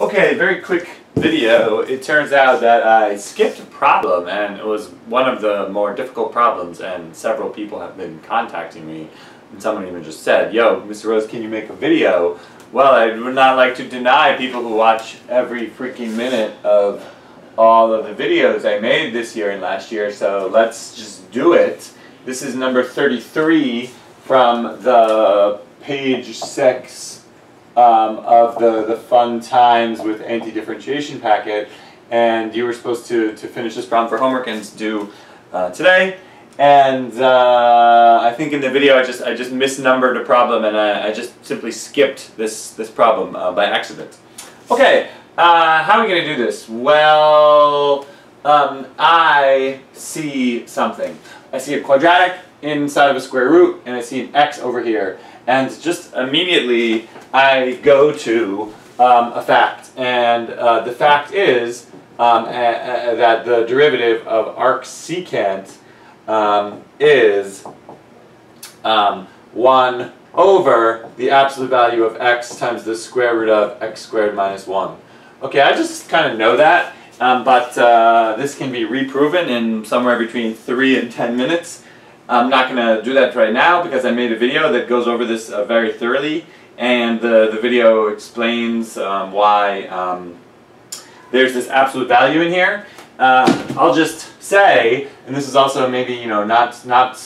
Okay, very quick video. It turns out that I skipped a problem and it was one of the more difficult problems and several people have been contacting me and someone even just said, yo, Mr. Rose, can you make a video? Well, I would not like to deny people who watch every freaking minute of all of the videos I made this year and last year, so let's just do it. This is number 33 from the page 6 um, of the, the fun times with anti-differentiation packet, and you were supposed to, to finish this problem for homework and due uh, today. And uh, I think in the video I just I just misnumbered a problem and I, I just simply skipped this this problem uh, by accident. Okay, uh, how are we going to do this? Well, um, I see something. I see a quadratic inside of a square root and I see an x over here. And just immediately I go to um, a fact. And uh, the fact is um, that the derivative of arc secant um, is um, 1 over the absolute value of x times the square root of x squared minus 1. Okay, I just kind of know that, um, but uh, this can be reproven in somewhere between 3 and 10 minutes. I'm not going to do that right now because I made a video that goes over this uh, very thoroughly, and the, the video explains um, why um, there's this absolute value in here. Uh, I'll just say, and this is also maybe you know not not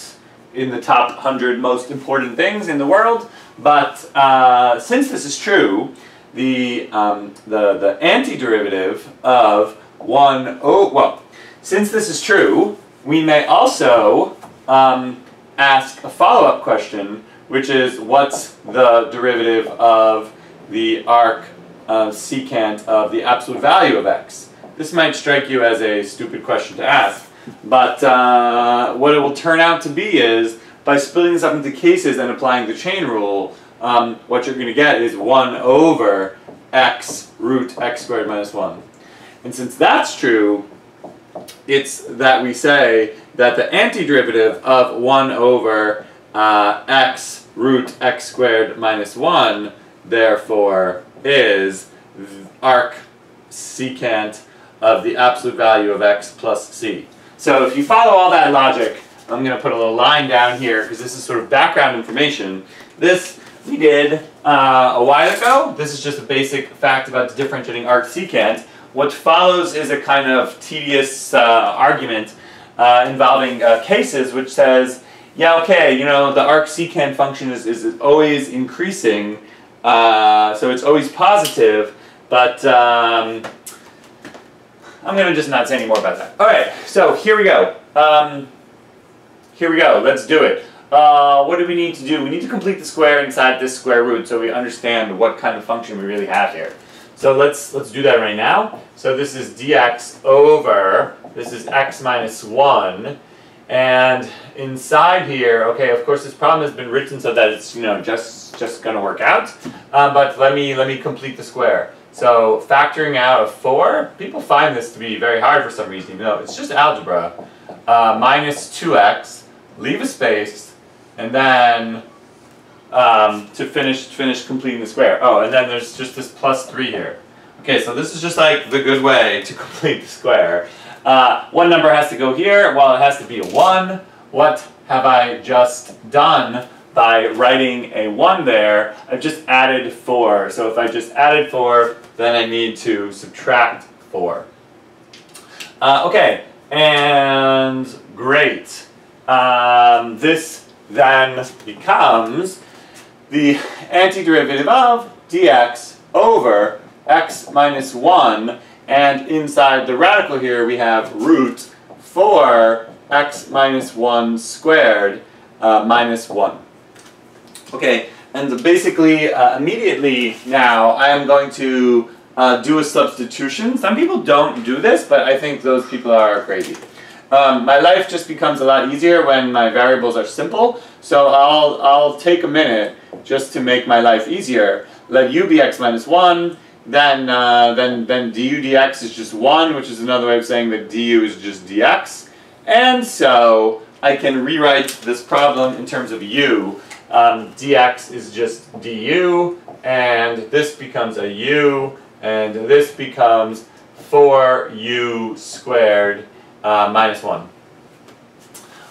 in the top 100 most important things in the world, but uh, since this is true, the um, the the antiderivative of one oh well, since this is true, we may also um, ask a follow-up question, which is what's the derivative of the arc uh, secant of the absolute value of x? This might strike you as a stupid question to ask, but uh, what it will turn out to be is, by splitting this up into cases and applying the chain rule, um, what you're going to get is 1 over x root x squared minus 1. And since that's true, it's that we say that the antiderivative of 1 over uh, x root x squared minus 1, therefore, is arc secant of the absolute value of x plus c. So if you follow all that logic, I'm going to put a little line down here because this is sort of background information. This we did uh, a while ago. This is just a basic fact about differentiating arc secant. What follows is a kind of tedious uh, argument uh, involving uh, cases which says, yeah, okay, you know, the arc secant function is, is always increasing, uh, so it's always positive, but um, I'm going to just not say any more about that. All right, so here we go. Um, here we go. Let's do it. Uh, what do we need to do? We need to complete the square inside this square root so we understand what kind of function we really have here. So let's let's do that right now. So this is dx over, this is x minus 1, and inside here, okay, of course this problem has been written so that it's, you know, just just going to work out, uh, but let me, let me complete the square. So factoring out of 4, people find this to be very hard for some reason. No, it's just algebra. Uh, minus 2x, leave a space, and then um, to finish finish completing the square. Oh, and then there's just this plus 3 here. Okay, so this is just like the good way to complete the square. Uh, one number has to go here. Well, it has to be a 1. What have I just done? by writing a 1 there, I've just added 4. So if I just added 4, then I need to subtract 4. Uh, okay, and great. Um, this then becomes the antiderivative of dx over x minus 1, and inside the radical here we have root 4 x minus 1 squared uh, minus 1. Okay, and basically, uh, immediately now, I am going to uh, do a substitution. Some people don't do this, but I think those people are crazy. Um, my life just becomes a lot easier when my variables are simple, so I'll, I'll take a minute just to make my life easier. Let u be x minus 1, then, uh, then, then du dx is just 1, which is another way of saying that du is just dx. And so I can rewrite this problem in terms of u um, dx is just du, and this becomes a u, and this becomes 4u squared uh, minus 1.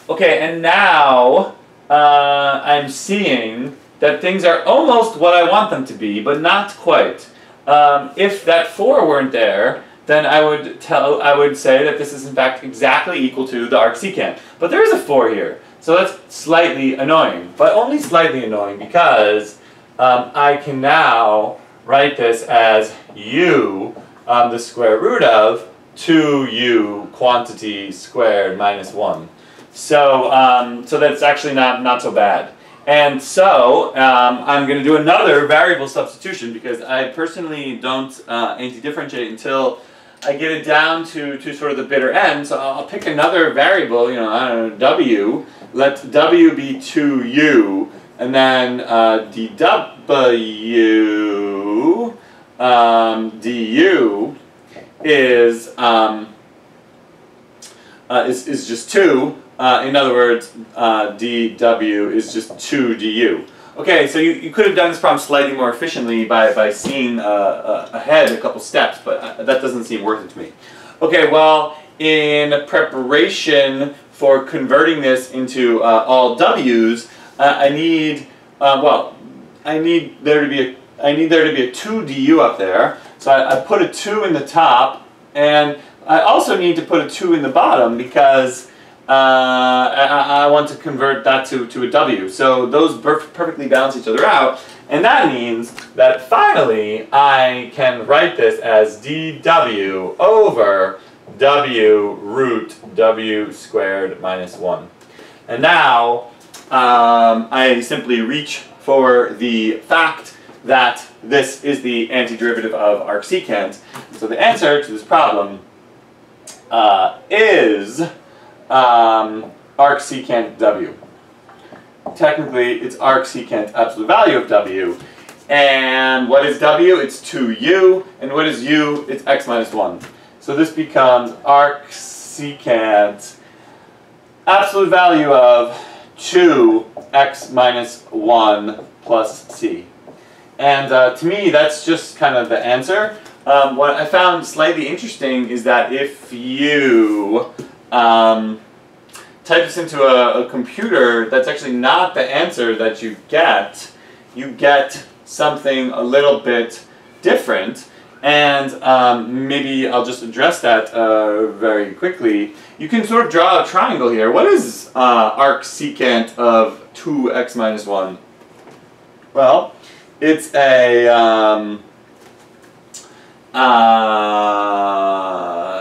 Okay, and now uh, I'm seeing that things are almost what I want them to be, but not quite. Um, if that 4 weren't there, then I would tell I would say that this is in fact exactly equal to the arcsecant. But there is a 4 here, so that's slightly annoying, but only slightly annoying because um, I can now write this as u, um, the square root of 2u quantity squared minus 1. So, um, so that's actually not, not so bad. And so, um, I'm going to do another variable substitution because I personally don't uh, anti-differentiate until I get it down to, to sort of the bitter end. So I'll pick another variable, you know, I don't know, w. Let w be 2u, and then uh, dw um, du is, um, uh, is, is just 2. Uh, in other words, uh, dw is just 2 du. Okay, so you, you could have done this problem slightly more efficiently by, by seeing uh, uh, ahead a couple steps, but uh, that doesn't seem worth it to me. Okay, well, in preparation for converting this into uh, all w's, I need, well, I need there to be a, I need there to be a 2 du up there. So I, I put a 2 in the top, and I also need to put a 2 in the bottom because uh, I, I, want to convert that to, to a W. So those perfectly balance each other out. And that means that finally I can write this as dw over w root w squared minus 1. And now um, I simply reach for the fact that this is the antiderivative of arcsecant. So the answer to this problem uh, is um, arcsecant W. Technically, it's arcsecant absolute value of W. And what is W? It's 2U. And what is U? It's x minus 1. So this becomes arcsecant absolute value of 2x minus 1 plus c. And uh, to me, that's just kind of the answer. Um, what I found slightly interesting is that if you um, type this into a, a, computer, that's actually not the answer that you get. You get something a little bit different. And um, maybe I'll just address that uh, very quickly. You can sort of draw a triangle here. What is uh, arcsecant of 2x minus 1? Well, it's a... Um, uh,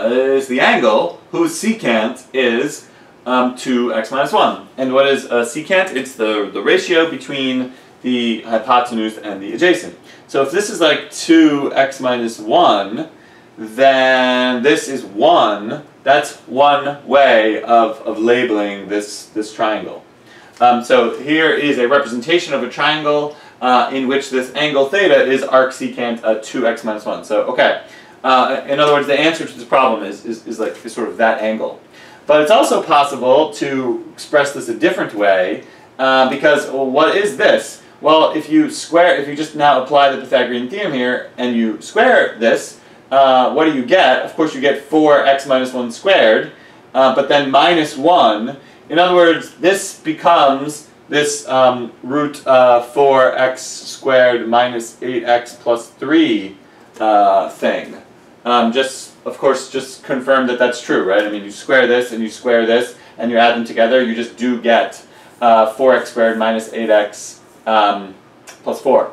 is the angle whose secant is um, 2x minus 1. And what is a secant? It's the, the ratio between the hypotenuse and the adjacent. So if this is like 2x minus 1, then this is 1. That's one way of, of labeling this, this triangle. Um, so here is a representation of a triangle uh, in which this angle theta is arcsecant uh, 2x minus 1. So, okay. Uh, in other words, the answer to this problem is, is, is like is sort of that angle. But it's also possible to express this a different way uh, because well, what is this? Well, if you square, if you just now apply the Pythagorean theorem here and you square this, uh, what do you get? Of course, you get 4x minus 1 squared, uh, but then minus 1. In other words, this becomes this um, root uh, 4x squared minus 8x plus 3 uh, thing. Um, just, of course, just confirm that that's true, right? I mean, you square this and you square this and you add them together, you just do get uh, 4x squared minus 8x um, plus 4.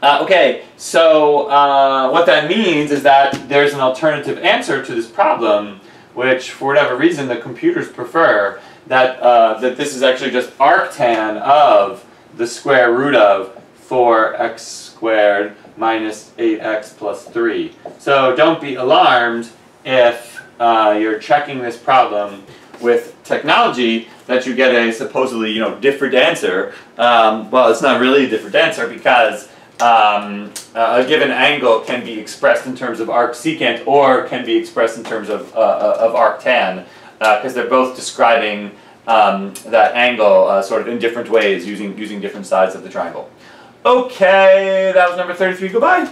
Uh, okay, so uh, what that means is that there's an alternative answer to this problem, which, for whatever reason, the computers prefer, that, uh, that this is actually just arctan of the square root of 4x squared minus 8x plus 3. So don't be alarmed if uh, you're checking this problem with technology that you get a supposedly you know different answer. Um, well, it's not really a different answer because um, a given angle can be expressed in terms of arcsecant or can be expressed in terms of, uh, uh of arctan because uh, they're both describing um, that angle uh, sort of in different ways using, using different sides of the triangle. Okay, that was number 33. Goodbye.